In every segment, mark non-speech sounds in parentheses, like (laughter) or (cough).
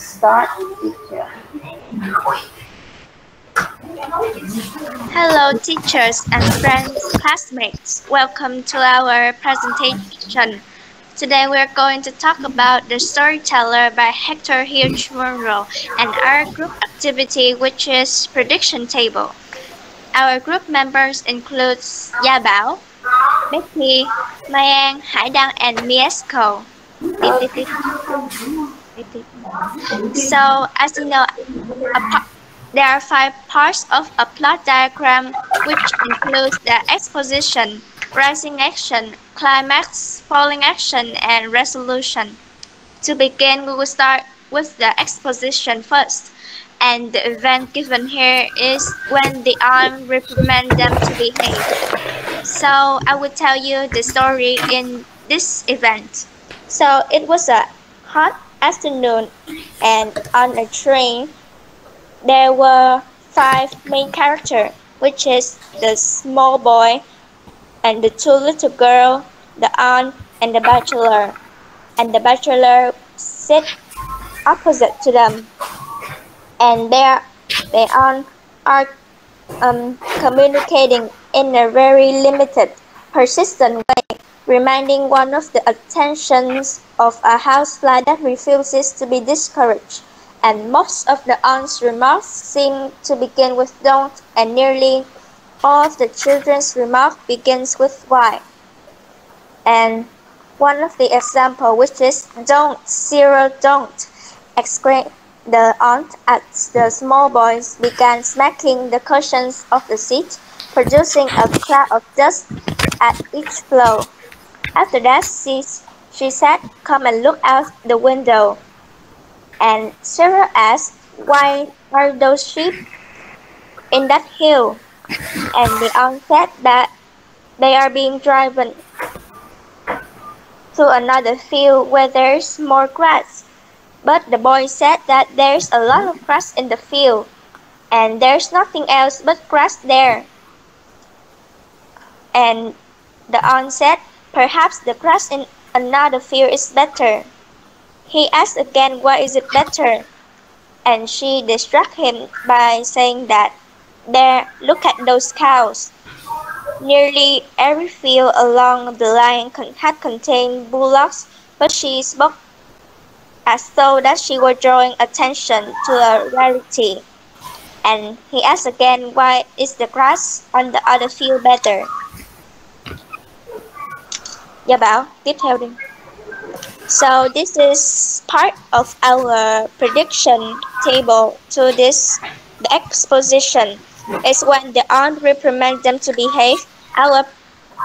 start teacher. Hello, teachers and friends, classmates. Welcome to our presentation. Today we are going to talk about The Storyteller by Hector Hughes Munro and our group activity which is prediction table. Our group members includes Ya Bao, Becky, Mayang, Haidang, and Miesco. So, as you know, there are five parts of a plot diagram which includes the exposition, rising action, climax, falling action, and resolution. To begin, we will start with the exposition first. And the event given here is when the aunt reprimand them to behave. So I will tell you the story in this event. So it was a hot afternoon and on a train there were five main characters, which is the small boy and the two little girl, the aunt and the bachelor. And the bachelor sit opposite to them. And they are, they are, are um, communicating in a very limited, persistent way, reminding one of the attentions of a housefly that refuses to be discouraged and most of the aunt's remarks seem to begin with don't, and nearly all of the children's remarks begins with why. And one of the example, which is don't, zero, don't, exclaimed the aunt as the small boys began smacking the cushions of the seat, producing a cloud of dust at each blow. After that, she, she said, come and look out the window. And Sarah asked, Why are those sheep in that hill? And the aunt said that they are being driven to another field where there's more grass. But the boy said that there's a lot of grass in the field, and there's nothing else but grass there. And the aunt said, Perhaps the grass in another field is better. He asked again why is it better, and she distracted him by saying that, there, look at those cows. Nearly every field along the line had contained bullocks, but she spoke as though that she were drawing attention to a rarity. And he asked again why is the grass on the other field better. Dạ bảo, tiếp theo đi. So this is part of our prediction table to this the exposition is when the aunt reprimands them to behave. Our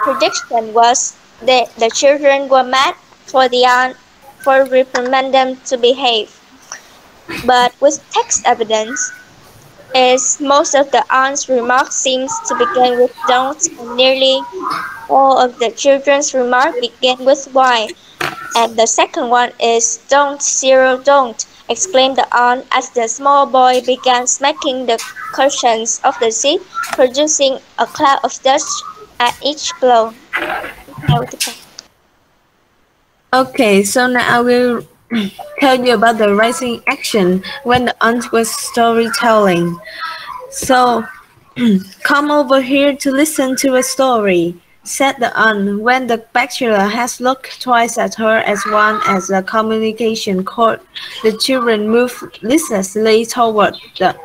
prediction was that the children were mad for the aunt for reprimand them to behave. But with text evidence, is most of the aunt's remarks seems to begin with don't and nearly all of the children's remarks begin with why. And the second one is don't, zero, don't, exclaimed the aunt as the small boy began smacking the cushions of the seat, producing a cloud of dust at each blow. Okay, so now I will (clears throat) tell you about the rising action when the aunt was storytelling. So, (clears throat) come over here to listen to a story said the aunt when the bachelor has looked twice at her as one as a communication cord. The children moved listlessly toward the,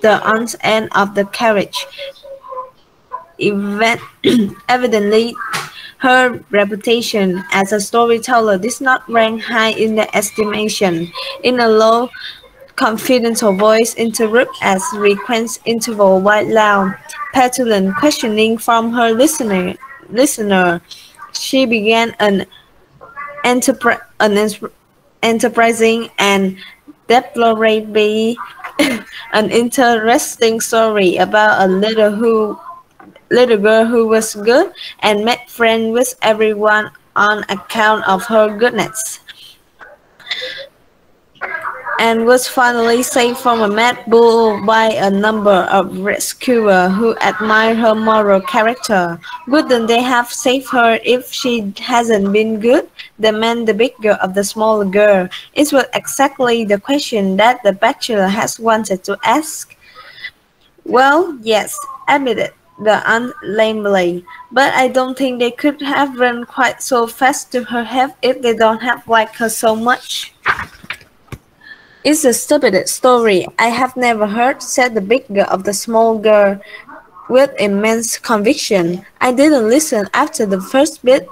the aunt's end of the carriage. Event, (clears throat) evidently, her reputation as a storyteller did not rank high in the estimation. In a low, confidential voice interrupt as frequent interval white loud, petulant questioning from her listener listener, she began an, enterpri an enterprising and deplorably (coughs) an interesting story about a little who little girl who was good and made friends with everyone on account of her goodness. And was finally saved from a mad bull by a number of rescuers who admired her moral character. Wouldn't they have saved her if she hasn't been good? The demanded the big girl of the small girl. It was exactly the question that the bachelor has wanted to ask. Well, yes, admitted the aunt lamely, but I don't think they could have run quite so fast to her help if they don't have liked her so much. It's the stupidest story I have never heard, said the big girl of the small girl with immense conviction. I didn't listen after the first bit.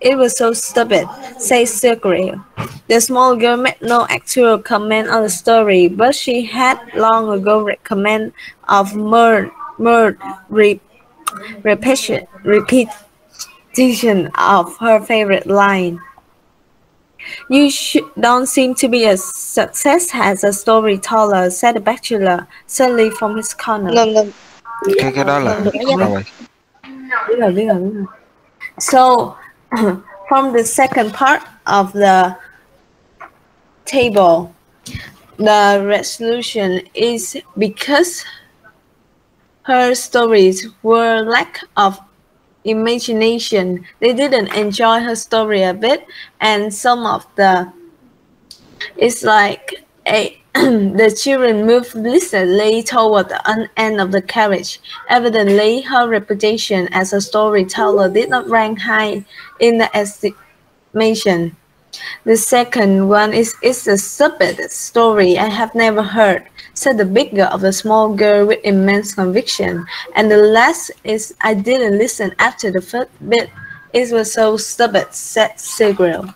It was so stupid, said Cyril. The small girl made no actual comment on the story, but she had long ago recommended of murder, murder, re, repetition, repetition of her favorite line. You don't seem to be a success as a storyteller, said the bachelor, suddenly from his corner. Ngừng ngừng. cái cái đó là Được đâu rồi Biết rồi, biết rồi, biết rồi. So, (clears throat) from the second part of the table, the resolution is because her stories were lack of imagination. They didn't enjoy her story a bit, and some of the it's like a (clears throat) the children moved listlessly toward the end of the carriage. Evidently, her reputation as a storyteller did not rank high in the estimation. The second one is it's the stupidest story I have never heard, said the big girl of the small girl with immense conviction. And the last is I didn't listen after the first bit. It was so stupid, said Cyril.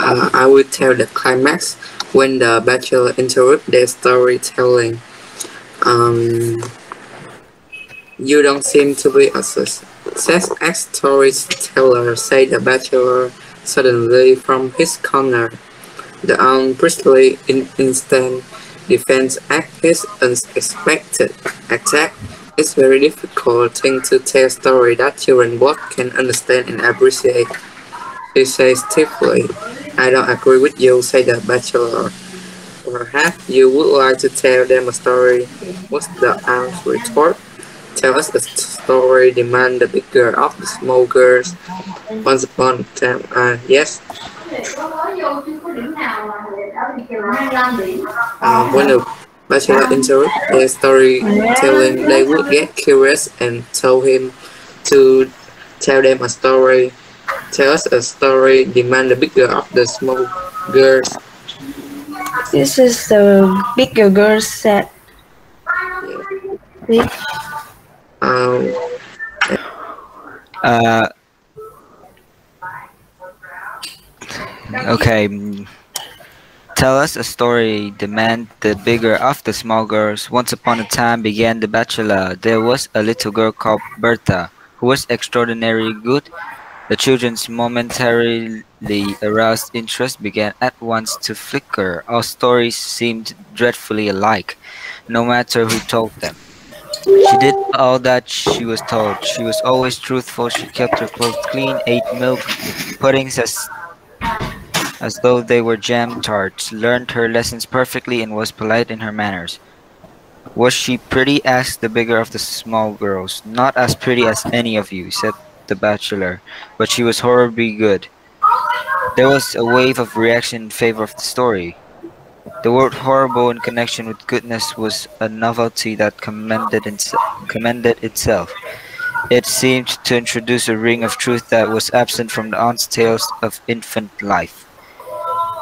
Uh, I will tell the climax when the bachelor interrupt their storytelling. Um, you don't seem to be a success as storyteller, said the bachelor suddenly from his corner. The unpriestly in instant defense act is unexpected attack. is very difficult thing to tell story that children both can understand and appreciate. He says stiffly, I don't agree with you, said the bachelor. Perhaps you would like to tell them a story. What's the aunt's retort? Tell us a story, demand the big girl of the small girls. Once upon a time, uh, yes. Uh, when the bachelor interrupted their storytelling, they would get curious and told him to tell them a story. Tell us a story, demand the big girl of the small girls. This is the bigger girl said. See? Um, uh okay. Tell us a story. Demand the bigger of the small girls. Once upon a time began the bachelor. There was a little girl called bertha who was extraordinarily good. The children's momentarily aroused interest began at once to flicker. All stories seemed dreadfully alike no matter who told them she did all that she was told. She was always truthful. She kept her clothes clean, ate milk puddings as as though they were jam tarts, learned her lessons perfectly, and was polite in her manners. Was she pretty? asked the bigger of the small girls. Not as pretty as any of you, said the bachelor, but she was horribly good. There was a wave of reaction in favor of the story. The word horrible in connection with goodness was a novelty that commended, commended itself. It seemed to introduce a ring of truth that was absent from the aunt's tales of infant life.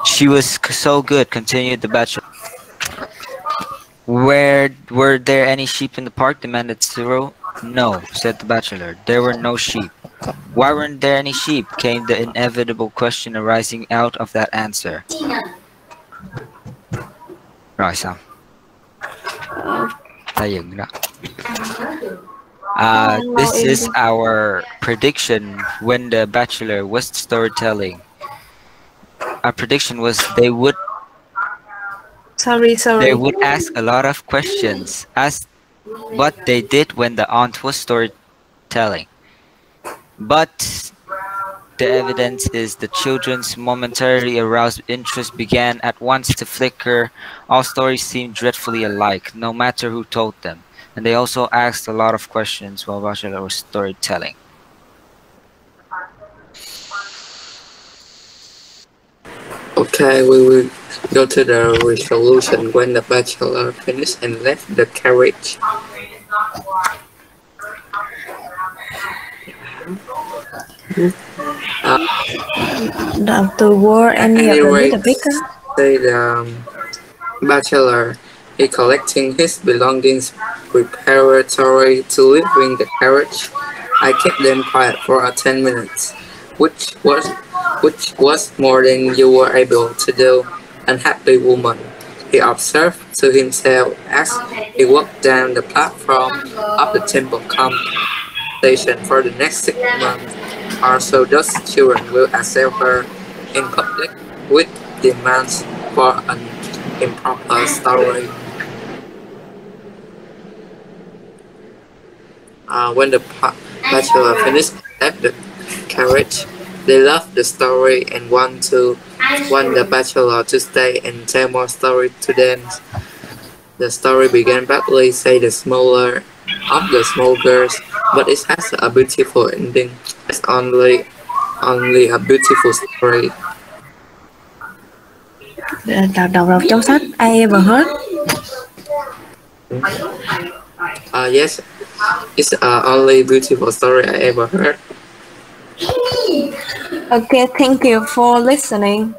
She was so good, continued the bachelor. Where were there any sheep in the park? demanded Cyril. No, said the bachelor. There were no sheep. Why weren't there any sheep? came the inevitable question arising out of that answer. Rồi xong. Ta dừng đó. Uh, this is our prediction when the Bachelor was storytelling. Our prediction was they would Sorry, sorry. they would ask a lot of questions as what they did when the aunt was storytelling. But The evidence is the children's momentarily aroused interest began at once to flicker. All stories seemed dreadfully alike, no matter who told them, and they also asked a lot of questions while Bachelor was storytelling. Okay, we will go to the resolution when the bachelor finished and left the carriage. After war, any of the Anyway, little say the um, bachelor is collecting his belongings preparatory to leaving the carriage. I kept them quiet for uh, 10 minutes, which was which was more than you were able to do, unhappy woman. He observed to himself as he walked down the platform of the Templecombe station for the next six months so those children will accept her in public with demands for an improper story. Uh, when the bachelor finished at the carriage, they loved the story and want to want the bachelor to stay and tell more story to them. The story began badly, say the smaller of the small girls, but it has a beautiful ending. It's only only a beautiful story. Đọc đọc đọc trong sách I ever heard. Uh, yes, it's uh, only beautiful story I ever heard. Okay, thank you for listening.